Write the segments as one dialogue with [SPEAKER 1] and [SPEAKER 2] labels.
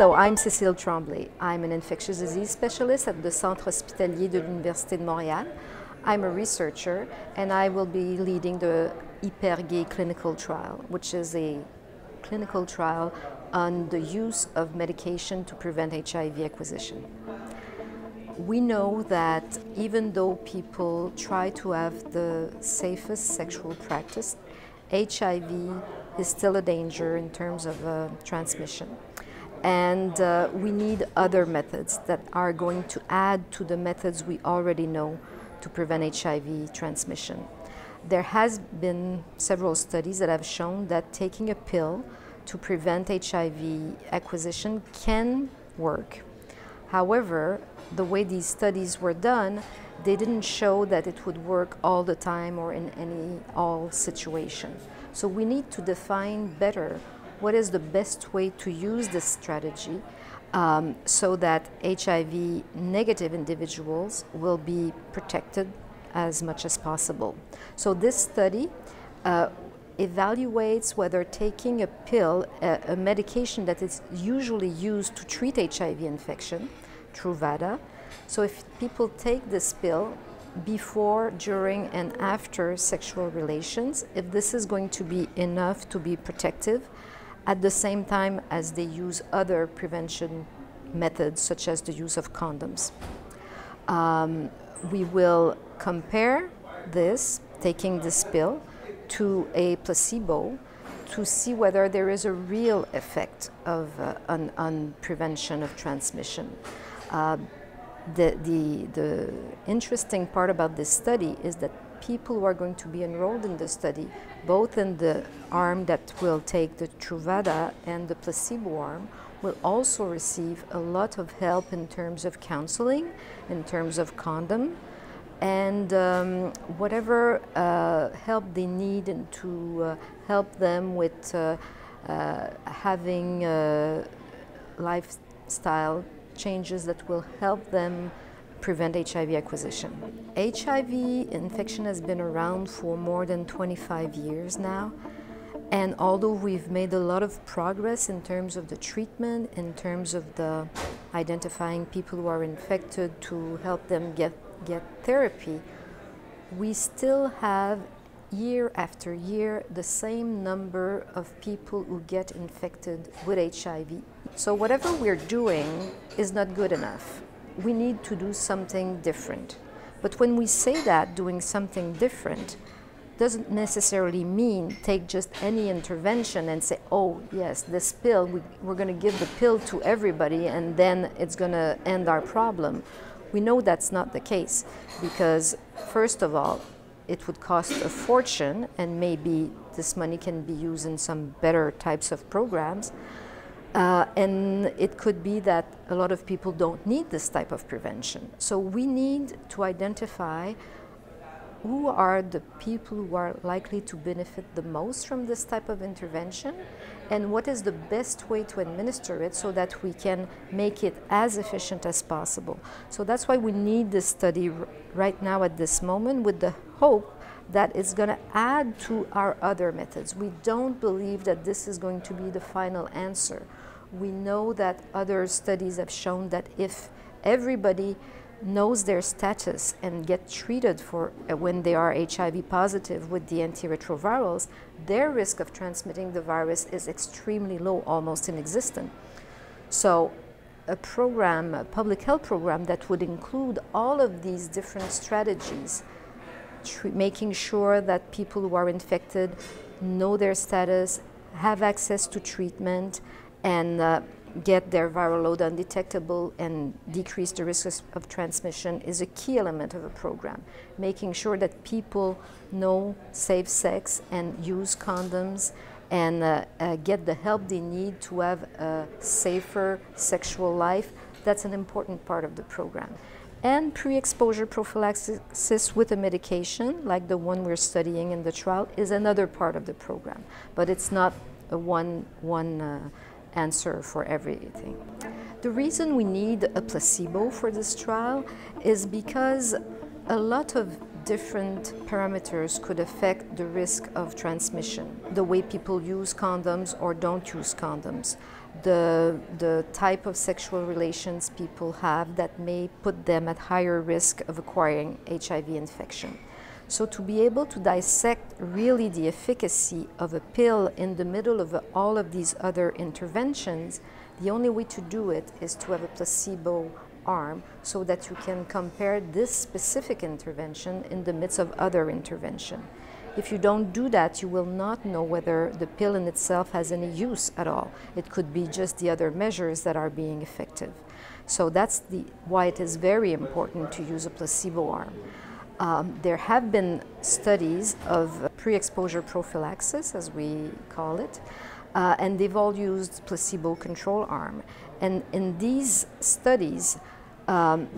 [SPEAKER 1] Hello, I'm Cécile Tremblay. I'm an infectious disease specialist at the Centre Hospitalier de l'Université de Montréal. I'm a researcher and I will be leading the IPERGAY clinical trial, which is a clinical trial on the use of medication to prevent HIV acquisition. We know that even though people try to have the safest sexual practice, HIV is still a danger in terms of uh, transmission. And uh, we need other methods that are going to add to the methods we already know to prevent HIV transmission. There has been several studies that have shown that taking a pill to prevent HIV acquisition can work. However, the way these studies were done, they didn't show that it would work all the time or in any all situation. So we need to define better what is the best way to use this strategy um, so that HIV negative individuals will be protected as much as possible. So this study uh, evaluates whether taking a pill, a, a, medication that is usually used to treat HIV infection, Truvada, so if people take this pill before, during, and after sexual relations, if this is going to be enough to be protective, at the same time as they use other prevention methods such as the use of condoms. Um, we will compare this, taking this pill, to a placebo to see whether there is a real effect of, uh, on, on, prevention of transmission. Uh, the, the, the interesting part about this study is that people who are going to be enrolled in the study, both in the arm that will take the Truvada and the placebo arm, will also receive a lot of help in terms of counseling, in terms of condom, and um, whatever uh, help they need and to uh, help them with uh, uh having uh, lifestyle changes that will help them prevent HIV acquisition. HIV infection has been around for more than 25 years now. And although we've made a lot of progress in terms of the treatment, in terms of the identifying people who are infected to help them get, get therapy, we still have year after year the same number of people who get infected with HIV. So whatever we're doing is not good enough we need to do something different. But when we say that, doing something different, doesn't necessarily mean take just any intervention and say, oh, yes, this pill, we, are going to give the pill to everybody and then it's going to end our problem. We know that's not the case because, first of all, it would cost a fortune and maybe this money can be used in some better types of programs. Uh, and it could be that a lot of people don't need this type of prevention. So we need to identify who are the people who are likely to benefit the most from this type of intervention and what is the best way to administer it so that we can make it as efficient as possible. So that's why we need this study right now at this moment with the hope that it's going to add to our other methods. We don't believe that this is going to be the final answer. We know that other studies have shown that if everybody knows their status and get treated for uh, when they are HIV positive with the antiretrovirals, their risk of transmitting the virus is extremely low, almost inexistent. So a program, a public health program that would include all of these different strategies making sure that people who are infected know their status, have access to treatment, and uh, get their viral load undetectable and decrease the risk of transmission is a key element of a program. Making sure that people know safe sex and use condoms and uh, uh, get the help they need to have a safer sexual life, that's an important part of the program and pre-exposure prophylaxis with a medication like the one we're studying in the trial is another part of the program. But it's not a one one uh, answer for everything. The reason we need a placebo for this trial is because a lot of different parameters could affect the risk of transmission. The way people use condoms or don't use condoms, the, the type of sexual relations people have that may put them at higher risk of acquiring HIV infection. So, to be able to dissect really the efficacy of a pill in the middle of all of these other interventions, the only way to do it is to have a placebo arm so that you can compare this specific intervention in the midst of other intervention. If you don't do that, you will not know whether the pill in itself has any use at all. It could be just the other measures that are being effective. So that's the, why it is very important to use a placebo arm. Um, there have been studies of pre exposure prophylaxis, as we call it, uh, and they've all used placebo control arm. And in these studies, um,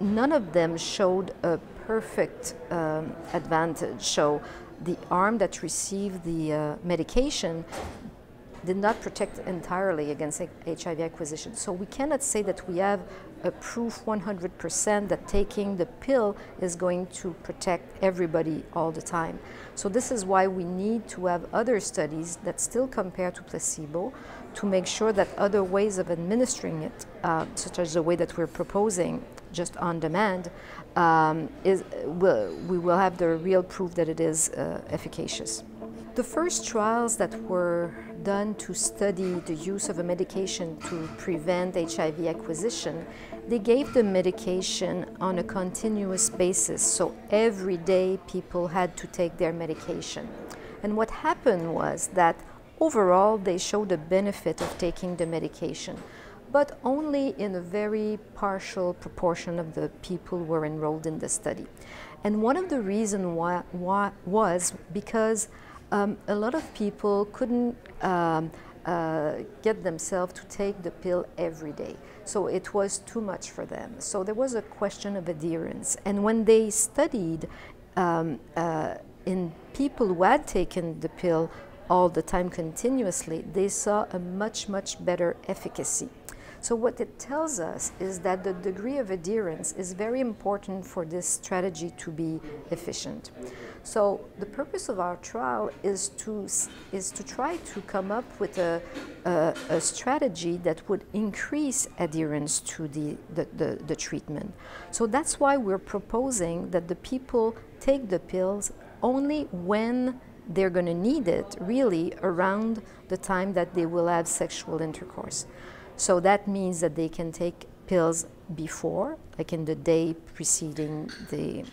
[SPEAKER 1] none of them showed a perfect um, advantage. So the arm that received the uh, medication did not protect entirely against HIV acquisition. So we cannot say that we have a proof 100% that taking the pill is going to protect everybody all the time. So this is why we need to have other studies that still compare to placebo to make sure that other ways of administering it, uh, such as the way that we're proposing, just on demand, um, is, will, we will have the real proof that it is uh, efficacious. The first trials that were done to study the use of a medication to prevent HIV acquisition, they gave the medication on a continuous basis. So every day people had to take their medication. And what happened was that overall they showed a benefit of taking the medication, but only in a very partial proportion of the people were enrolled in the study. And one of the reasons why, why was because um, a lot of people couldn't um, uh, get themselves to take the pill every day. So it was too much for them. So there was a question of adherence. And when they studied um, uh, in people who had taken the pill all the time continuously, they saw a much, much better efficacy. So what it tells us is that the degree of adherence is very important for this strategy to be efficient. So the purpose of our trial is to is to try to come up with a, a, a strategy that would increase adherence to the, the, the, the treatment. So that's why we're proposing that the people take the pills only when they're going to need it really around the time that they will have sexual intercourse. So that means that they can take pills before, like in the day preceding the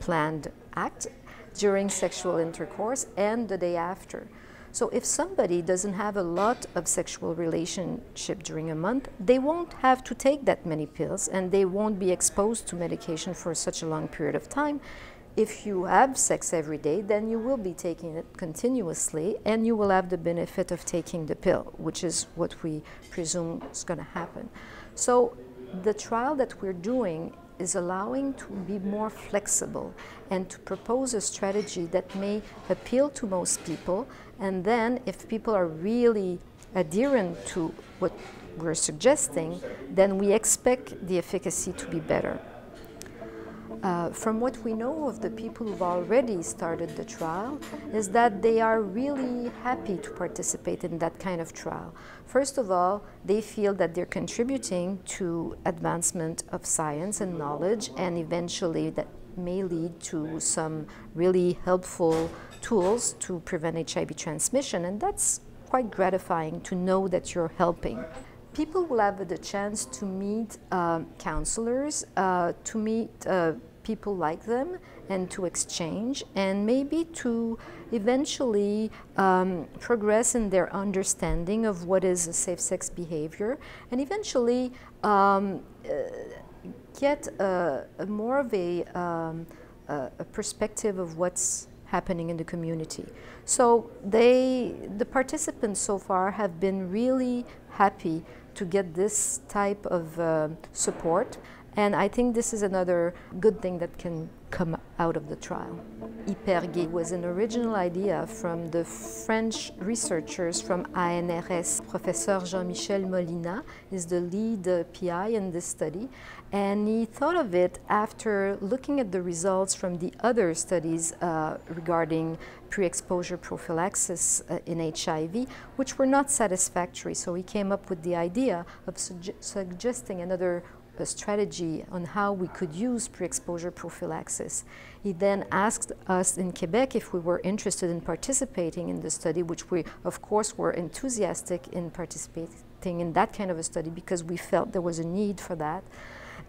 [SPEAKER 1] planned act, during sexual intercourse, and the day after. So if somebody doesn't have a lot of sexual relationship during a month, they won't have to take that many pills and they won't be exposed to medication for such a long period of time if you have sex every day, then you will be taking it continuously and you will have the benefit of taking the pill, which is what we presume is going to happen. So the trial that we're doing is allowing to be more flexible and to propose a strategy that may appeal to most people. And then, if people are really adherent to what we're suggesting, then we expect the efficacy to be better. Uh, from what we know of the people who've already started the trial is that they are really happy to participate in that kind of trial. First of all, they feel that they're contributing to advancement of science and knowledge and eventually that may lead to some really helpful tools to prevent HIV transmission and that's quite gratifying to know that you're helping people will have the chance to meet uh, counselors, uh, to meet uh, people like them, and to exchange, and maybe to eventually um, progress in their understanding of what is a safe sex behavior, and eventually um, uh, get a, a, more of a, um, a perspective of what's happening in the community. So they, the participants so far have been really happy to get this type of uh, support. And I think this is another good thing that can come out of the trial. IPERGAY was an original idea from the French researchers from ANRS. Professor Jean-Michel Molina is the lead uh, PI in this study, and he thought of it after looking at the results from the other studies uh, regarding pre-exposure prophylaxis uh, in HIV, which were not satisfactory. So he came up with the idea of suggesting another a strategy on how we could use pre-exposure prophylaxis. He then asked us in Quebec if we were interested in participating in the study, which we, of course, were enthusiastic in participating in that kind of a study because we felt there was a need for that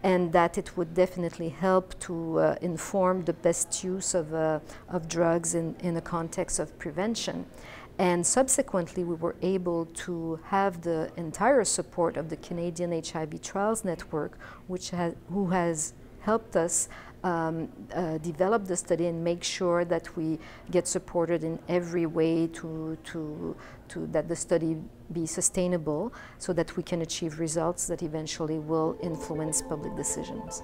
[SPEAKER 1] and that it would definitely help to uh, inform the best use of, uh, of drugs in, in the context of prevention. And subsequently, we were able to have the entire support of the Canadian HIV Trials Network, which has, who has helped us um, uh, develop the study and make sure that we get supported in every way to, to, to that the study be sustainable so that we can achieve results that eventually will influence public decisions.